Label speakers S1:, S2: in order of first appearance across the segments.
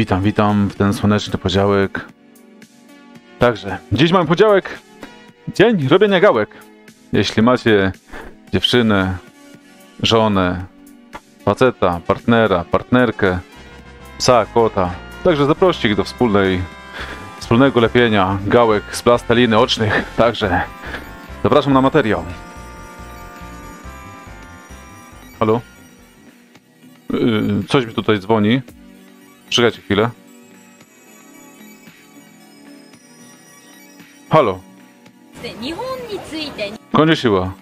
S1: Witam, witam w ten słoneczny podziałek. Także, dziś mamy podziałek dzień robienia gałek. Jeśli macie dziewczynę, żonę, faceta, partnera, partnerkę, psa, kota, także zaproście ich do wspólnej, wspólnego lepienia gałek z plasteliny ocznych. Także, zapraszam na materiał. Halo? Yy, coś mi tutaj dzwoni. Czekajcie chwilę. Halo. Konnichiwa.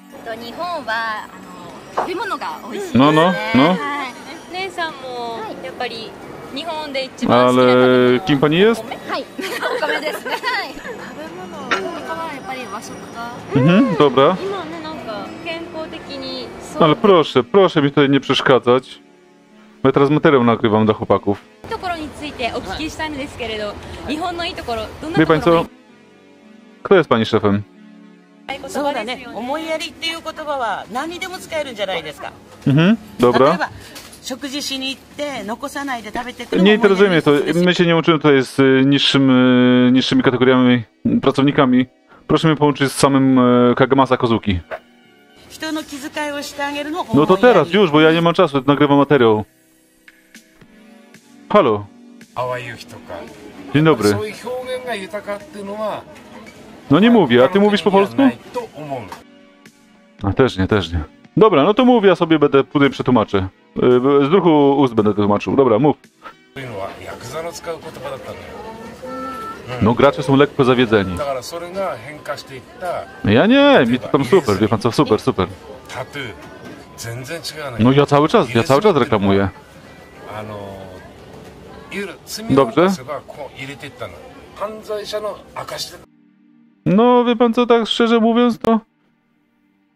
S1: No, no, no. Ale kim pani jest? Mhm, dobra. Ale proszę, proszę mi tutaj nie przeszkadzać. Bo ja teraz materiał nagrywam dla chłopaków.
S2: いいところについてお聞きしたいのですけれど日本のいいところどんな
S1: Wie
S2: とこ
S1: pani
S2: ろが
S1: co? Kto jest pani szefem?
S2: いい言
S3: そうだね
S2: 葉ですよね
S3: 思いやりっていう言葉は何にでも使えるんじゃないですか
S1: Mhm,
S3: 例え
S1: dobra.
S3: ば食事しに行って残さないで食べてくる
S1: Nie
S3: のも思い
S1: interesuje
S3: やり
S1: mnie
S3: の
S1: to.
S3: 一つですよ
S1: My się nie łączymy tutaj z y, niższym, y, niższymi kategoriami pracownikami. Proszę mnie połączyć z samym y, Kagemasa Kozuki.
S3: 人の気遣いをしてあげるの
S1: No to
S3: 思いやり
S1: teraz, już, bo ja nie mam czasu, nagrywam materiał. Halo. Dzień dobry. No nie mówię, a ty mówisz po polsku? A też nie, też nie. Dobra, no to mówię ja sobie będę później przetłumaczę. Y, z ruchu ust będę tłumaczył. Dobra, mów. No gracze są lekko zawiedzeni. Ja nie, mi to tam super, wie pan co, super, super. No ja cały czas, ja cały czas reklamuję. Dobrze? No, wie pan co, tak szczerze mówiąc, to...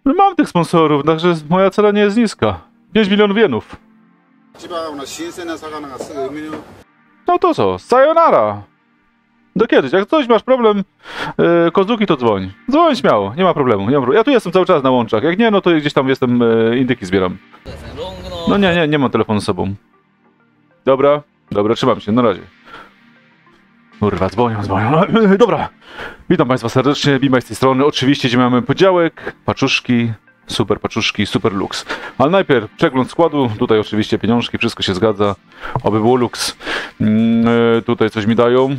S1: No, mam tych sponsorów, także moja cena nie jest niska. 5 milionów jenów. No to co, sayonara! Do kiedyś, jak coś masz problem yy, Kozuki, to dzwoń. Dzwoń śmiało, nie ma problemu. Nie ma. Ja tu jestem cały czas na łączach, jak nie, no to gdzieś tam jestem, yy, indyki zbieram. No nie, nie, nie mam telefonu z sobą. Dobra dobra, trzymam się, na razie. Kurwa, dzwonią, dzwonią. Dobra, witam Państwa serdecznie, Bima z tej strony. Oczywiście, gdzie mamy podziałek, paczuszki, super paczuszki, super luks. Ale najpierw przegląd składu, tutaj oczywiście pieniążki, wszystko się zgadza, oby było luks. Mm, e, tutaj coś mi dają.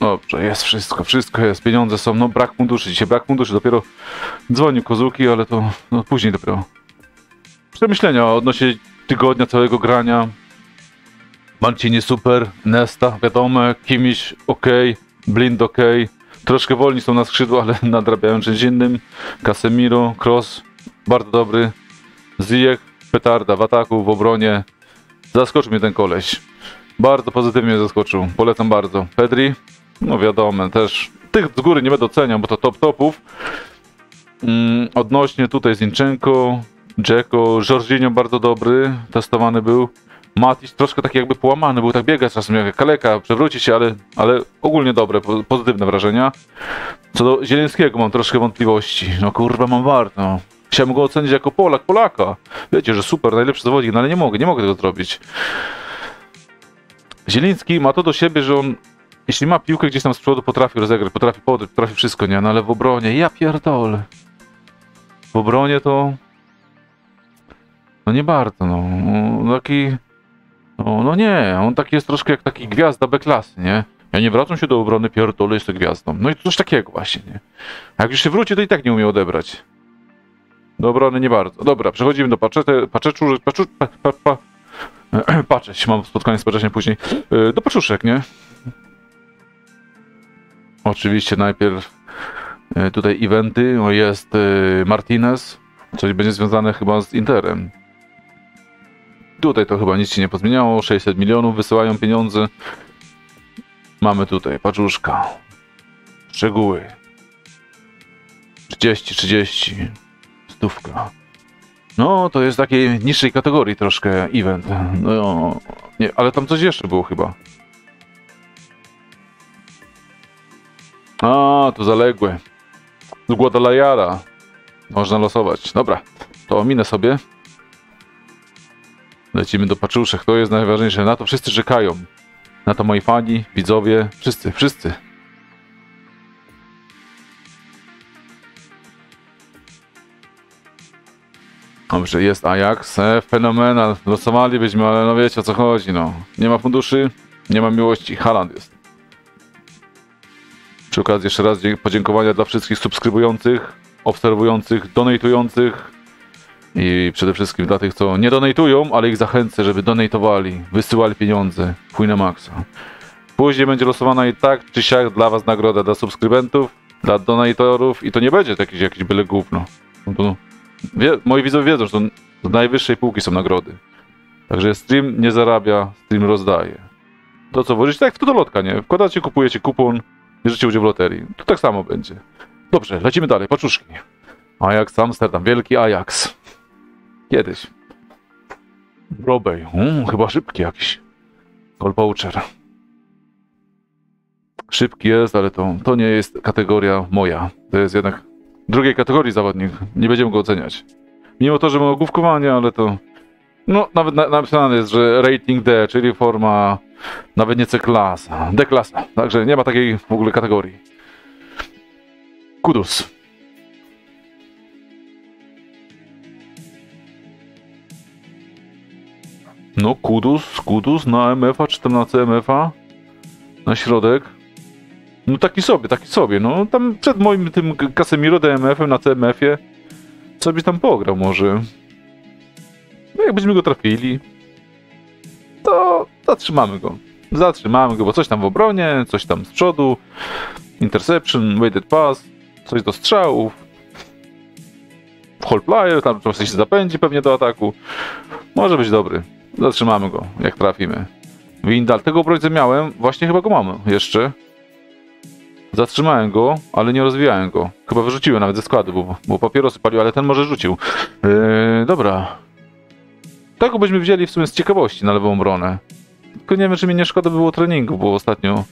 S1: Dobrze, jest wszystko, wszystko jest, pieniądze są, no brak funduszy, dzisiaj brak funduszy, dopiero dzwonił Kozuki, ale to no, później dopiero. Przemyślenia odnośnie tygodnia, całego grania. Marcinie super, Nesta wiadomo, Kimiś ok, Blind ok, troszkę wolni są na skrzydło, ale nadrabiają czymś innym. Casemiro, Cross, bardzo dobry. Ziyech, petarda w ataku, w obronie. Zaskoczył mnie ten koleś. Bardzo pozytywnie zaskoczył, polecam bardzo. Pedri, no wiadomo, też tych z góry nie będę oceniał, bo to top topów. Mm, odnośnie tutaj Zinchenko, Dzeko, Jorginho bardzo dobry, testowany był. Matis troszkę taki jakby połamany, był tak biega czasem jak kaleka, przewróci się, ale, ale ogólnie dobre, po- pozytywne wrażenia. Co do Zieleńskiego mam troszkę wątpliwości. No kurwa, mam warto. No. Chciałbym go ocenić jako Polak, Polaka. Wiecie, że super, najlepszy zawodnik, no ale nie mogę, nie mogę tego zrobić. Zieliński ma to do siebie, że on jeśli ma piłkę gdzieś tam z przodu, potrafi rozegrać, potrafi podać, potrafi wszystko, nie? No ale w obronie, ja pierdolę. W obronie to... No nie bardzo, no. No, Taki... No, no nie, on taki jest troszkę jak taki gwiazda B-klasy, nie? Ja nie wracam się do obrony, pierdolę, jestem gwiazdą. No i coś takiego właśnie, nie? A jak już się wróci, to i tak nie umie odebrać. Do obrony nie bardzo. Dobra, przechodzimy do paczety, paczeczu, paczu, pa, pa, pa, patrzeć, mam spotkanie z paczeciem później. Yy, Do paczuszek, nie? Oczywiście najpierw e, tutaj eventy, jest e, Martinez, coś będzie związane chyba z Interem. Tutaj to chyba nic się nie pozmieniało, 600 milionów wysyłają pieniądze. Mamy tutaj paczuszka, szczegóły. 30, 30, stówka. No, to jest takiej niższej kategorii troszkę event. No, nie, ale tam coś jeszcze było chyba. A, tu zaległe. Z Guadalajara. Można losować. Dobra, to ominę sobie. Lecimy do paczuszek, to jest najważniejsze. Na to wszyscy czekają. Na to moi fani, widzowie, wszyscy, wszyscy. Dobrze, jest Ajax, e, fenomenal. Losowalibyśmy, ale no wiecie o co chodzi, no. Nie ma funduszy, nie ma miłości. Haaland jest. Przy okazji jeszcze raz podziękowania dla wszystkich subskrybujących, obserwujących, donatujących i przede wszystkim dla tych, co nie donatują, ale ich zachęcę, żeby donatowali, wysyłali pieniądze. Chuj na maksa. Później będzie losowana i tak czy siak dla was nagroda dla subskrybentów, dla donatorów i to nie będzie jakieś, jakieś byle gówno. No to, wie, moi widzowie wiedzą, że to z najwyższej półki są nagrody. Także stream nie zarabia, stream rozdaje. To co, włożycie tak w to lotka, nie? Wkładacie, kupujecie kupon, bierzecie udział w loterii. To tak samo będzie. Dobrze, lecimy dalej, paczuszki. Ajax Amsterdam, wielki Ajax. Kiedyś. Brobej, mm, chyba szybki jakiś. Poacher. Szybki jest, ale to, to nie jest kategoria moja. To jest jednak drugiej kategorii zawodnik. Nie będziemy go oceniać. Mimo to, że ma ogłówkowanie, ale to... No, nawet na, napisane jest, że rating D, czyli forma nawet nie C-klasa, D-klasa. Także nie ma takiej w ogóle kategorii. Kudus. No, Kudus, Kudus na MF-a, czy tam na CMF-a? Na środek. No taki sobie, taki sobie. No tam przed moim tym Casemiro DMF-em na CMF-ie sobie tam pograł może. No jakbyśmy go trafili, to zatrzymamy go. Zatrzymamy go, bo coś tam w obronie, coś tam z przodu. Interception, weighted pass, coś do strzałów. Whole player, tam coś się zapędzi pewnie do ataku. Może być dobry. Zatrzymamy go, jak trafimy. Windal, tego obrońcę miałem, właśnie chyba go mamy jeszcze. Zatrzymałem go, ale nie rozwijałem go. Chyba wyrzuciłem nawet ze składu, bo, bo papierosy palił, ale ten może rzucił. Yy, dobra. Tego byśmy wzięli w sumie z ciekawości na lewą obronę. Tylko nie wiem, czy mi nie szkoda było treningu, bo ostatnio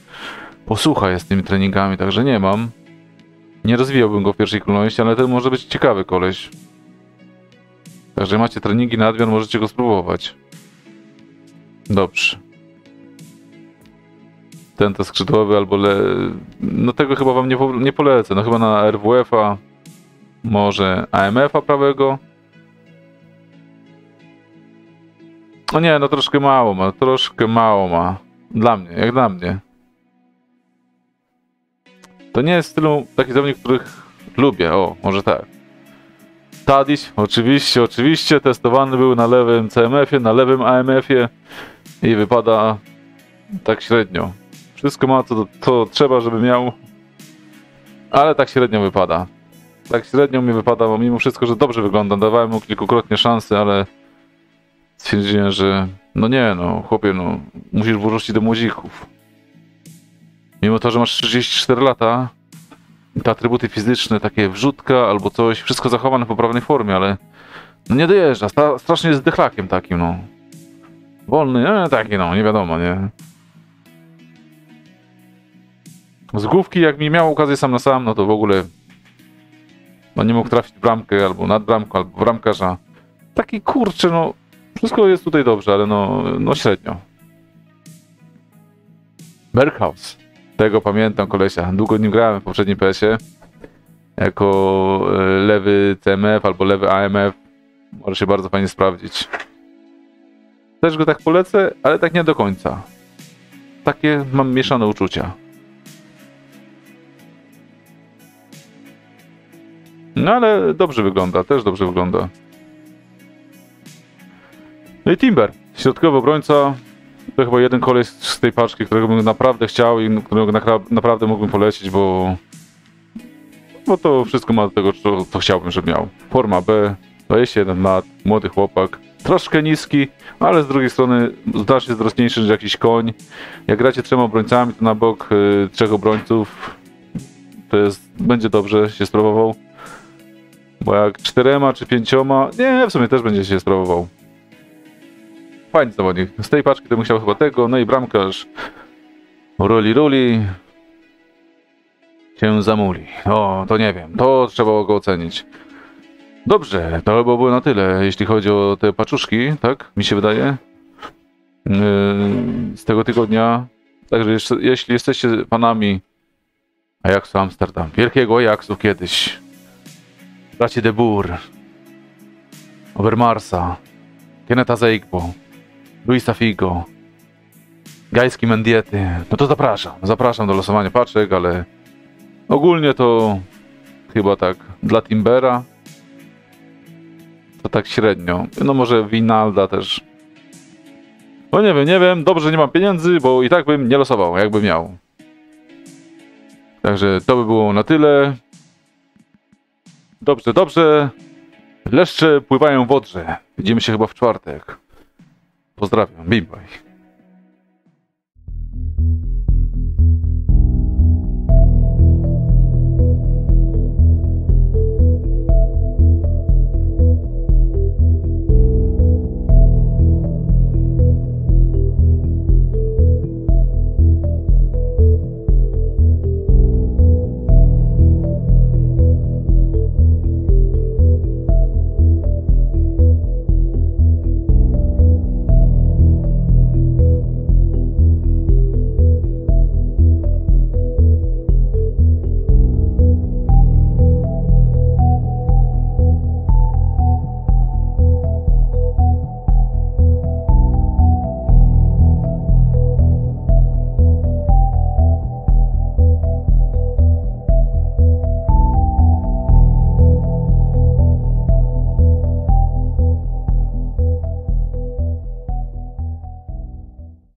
S1: posłucha jest tymi treningami, także nie mam. Nie rozwijałbym go w pierwszej kolejności, ale ten może być ciekawy koleś. Także macie treningi na nadmiar, możecie go spróbować. Dobrze. Ten to skrzydłowy albo le... No tego chyba wam nie, po... nie polecę. No chyba na RWF-a. Może AMF-a prawego. No nie, no troszkę mało ma. Troszkę mało ma. Dla mnie, jak dla mnie. To nie jest stylu takich zawodnik, których lubię. O, może tak. Tadić, oczywiście, oczywiście, testowany był na lewym CMF-ie, na lewym AMF-ie i wypada tak średnio. Wszystko ma to, to trzeba, żeby miał, ale tak średnio wypada. Tak średnio mi wypada, bo mimo wszystko, że dobrze wygląda. Dawałem mu kilkukrotnie szansy, ale stwierdziłem, że no nie, no chłopie, no musisz wrócić do młodzików. Mimo to, że masz 34 lata, te atrybuty fizyczne, takie wrzutka albo coś, wszystko zachowane w poprawnej formie, ale no nie dojeżdża, strasznie jest dychlakiem takim, no. Wolny, e, taki no, nie wiadomo, nie. Z główki, jak mi miał okazję sam na sam, no to w ogóle no nie mógł trafić w bramkę, albo nad bramką, albo bramkarza. Taki kurczę, no, wszystko jest tutaj dobrze, ale no, no średnio. Berghaus. Tego pamiętam kolesia. Długo nim grałem w poprzednim PS-ie. Jako e, lewy CMF albo lewy AMF. Może się bardzo fajnie sprawdzić. Też go tak polecę, ale tak nie do końca. Takie mam mieszane uczucia. No ale dobrze wygląda, też dobrze wygląda. No i Timber, środkowy obrońca. To chyba jeden koleś z tej paczki, którego bym naprawdę chciał i którego naprawdę mógłbym polecić, bo bo to wszystko ma do tego, co, co chciałbym, żeby miał. Forma B, 21 lat, młody chłopak, troszkę niski, ale z drugiej strony znacznie wzrośniejszy niż jakiś koń. Jak gracie trzema obrońcami, to na bok y, trzech obrońców to jest, będzie dobrze się sprawował. Bo jak czterema czy pięcioma, nie, w sumie też będzie się sprawował. Fajny zawodnik. Z tej paczki to chciał chyba tego, no i bramkarz. Ruli, ruli. Cię zamuli. O, to nie wiem, to trzeba go ocenić. Dobrze, to chyba było na tyle, jeśli chodzi o te paczuszki, tak? Mi się wydaje. Yy, Z tego tygodnia. Także jeszcze, jeśli jesteście fanami Ajaxu Amsterdam, wielkiego Ajaxu kiedyś, bracie De Boer, Overmarsa, Keneta Zeigbo, Luisa Figo, Gajski Mendiety, no to zapraszam. Zapraszam do losowania paczek, ale ogólnie to chyba tak dla Timbera to tak średnio. No może Winalda też. No nie wiem, nie wiem. Dobrze, nie mam pieniędzy, bo i tak bym nie losował, jakby miał. Także to by było na tyle. Dobrze, dobrze. Leszcze pływają w Odrze. Widzimy się chyba w czwartek. Pozdrawiam. Bye.